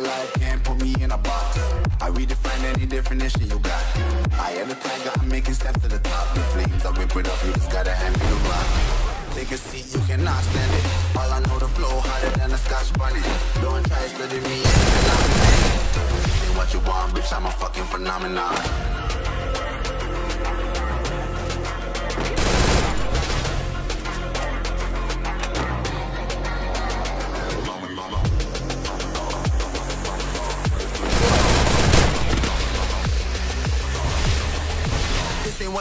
my life and put me in a box. I redefine any definition you got. I am a tiger, I'm making steps to the top. The flames, I whip it up, you just gotta hand me the rock. Take a seat, you cannot stand it. All I know the flow harder than a scotch bunny. Don't try studying me, and I'm what you want, bitch, I'm a fucking phenomenon.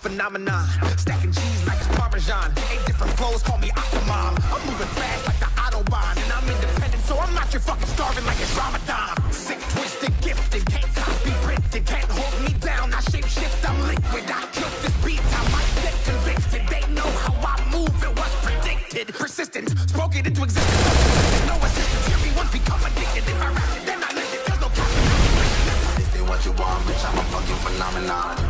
phenomenon. Stacking cheese like it's Parmesan. Eight different flows, call me Octomom. I'm moving fast like the Autobahn. And I'm independent, so I'm not your fucking starving like it's Ramadan. Sick, twisted, gifted, can't copy, printed, can't hold me down. I shape shift, I'm liquid. I killed this beat, I might get convicted. They know how I move, it was predicted. Persistent, spoke it into existence. Phenomenon.